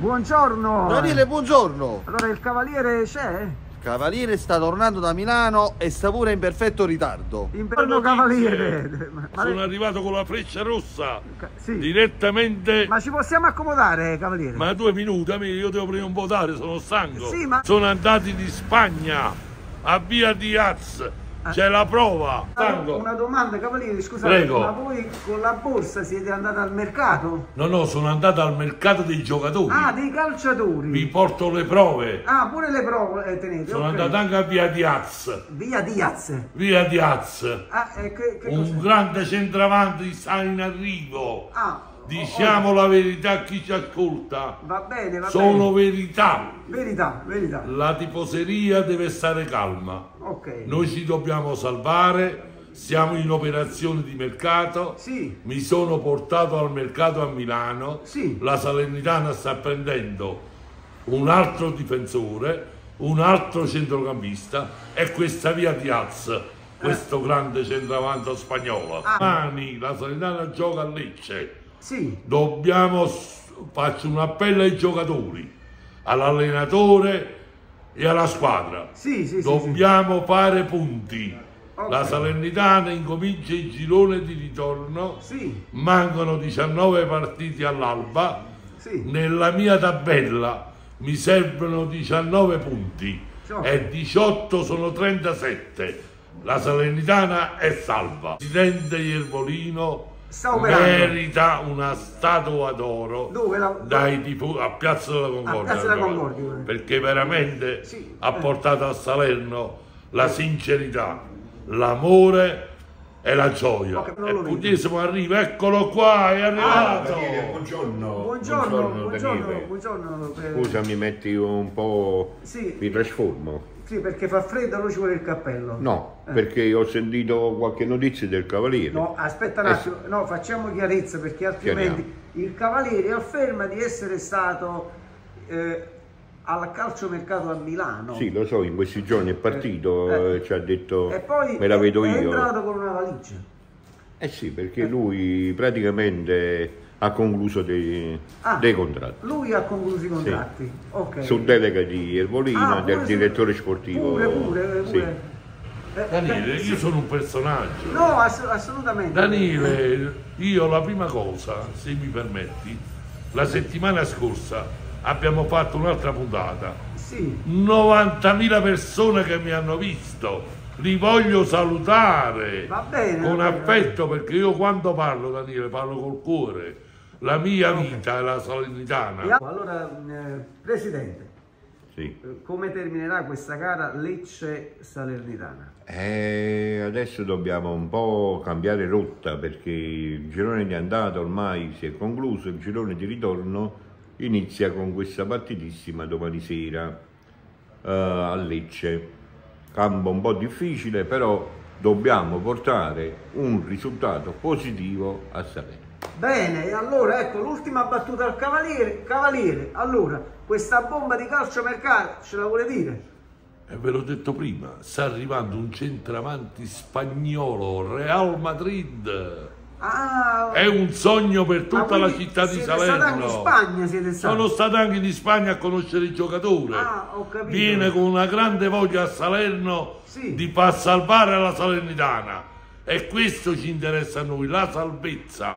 Buongiorno. Daniele, buongiorno. Allora il cavaliere c'è? Il cavaliere sta tornando da Milano e sta pure in perfetto ritardo. Inverno cavaliere. Ma, Sono arrivato con la freccia rossa ca- sì. direttamente. Ma ci possiamo accomodare, cavaliere? Ma due minuti, amico, io devo prima un po' dare, sono stanco. Sì, ma- Sono andati di Spagna a Via Diaz. C'è la prova. Stanco. Una domanda, cavaliere, scusate, Prego. ma voi con la borsa siete andati al mercato? No, no, sono andato al mercato dei giocatori. Ah, dei calciatori. Vi porto le prove. Ah, pure le prove eh, tenete. Sono ok. andato anche a Via Diaz. Via Diaz. Via Diaz. Ah, eh, che, che Un grande centravanti sta in arrivo. Ah, Diciamo la verità a chi ci ascolta. va bene, va Sono bene. verità. Verità, verità. La tifoseria deve stare calma. Ok. Noi ci dobbiamo salvare, siamo in operazione di mercato. Sì. Mi sono portato al mercato a Milano. Sì. La Salernitana sta prendendo un altro difensore, un altro centrocampista e questa via Diaz, questo grande centravanto spagnolo. Ah. La Salernitana gioca a Lecce. Sì. Dobbiamo, faccio un appello ai giocatori, all'allenatore e alla squadra. Sì, sì, Dobbiamo fare punti. Ok. La Salernitana incomincia il girone di ritorno. Mancano 19 partiti all'alba. Nella mia tabella mi servono 19 punti e 18 sono 37. La Salernitana è salva. Presidente Iervolino Sta operando. merita una statua d'oro Dove la- dai tifosi a Piazza della Concordia, Piazza della Concordia, perché veramente Sì, ha portato a Salerno la sincerità, l'amore e la gioia. Non lo il pugliesimo arriva, eccolo qua, è arrivato. Daniele, buongiorno. Buongiorno, buongiorno, Daniele. buongiorno. per- Scusa, mi metti un po'. Sì. Mi trasformo. Sì, perché fa freddo, allora ci vuole il cappello. No, Eh. perché ho sentito qualche notizia del Cavaliere. No, aspetta un Eh, attimo, no, facciamo chiarezza perché altrimenti il Cavaliere afferma di essere stato eh, al calciomercato a Milano. Sì, lo so, in questi giorni è partito, Eh. eh, ci ha detto E poi me la vedo è, è io. entrato con una valigia. Eh sì, perché lui praticamente ha concluso dei, Ah, dei contratti. Lui ha concluso i contratti. Ok. Su delega di Ervolino, Ah, del pure direttore sportivo. Pure, pure, Sì. pure. Eh, Daniele, beh, io sì. sono un personaggio. No, ass- assolutamente. Daniele, io la prima cosa, se mi permetti, la settimana scorsa abbiamo fatto un'altra puntata. Sì. 90.000 persone che mi hanno visto, li voglio salutare Va bene, con va bene, affetto perché io quando parlo, Daniele, parlo col cuore. La mia vita è la salernitana. Allora, eh, Presidente, Sì. eh, come terminerà questa gara Lecce-Salernitana? Eh, adesso dobbiamo un po' cambiare rotta perché il girone di andata ormai si è concluso, il girone di ritorno inizia con questa partitissima domani sera eh, a Lecce. Campo un po' difficile, però dobbiamo portare un risultato positivo a Salerno. Bene, e allora ecco l'ultima battuta al Cavaliere. Cavaliere, allora, questa bomba di calciomercato ce la vuole dire? E ve l'ho detto prima, sta arrivando un centravanti spagnolo, Real Madrid. Ah, È un sogno per tutta la città di siete stati anche Salerno. in Spagna siete stati? Sono stato anche in Spagna a conoscere il giocatore. Ah. Viene con una grande voglia a Salerno Sì. di far salvare la Salernitana. E questo ci interessa a noi, la salvezza.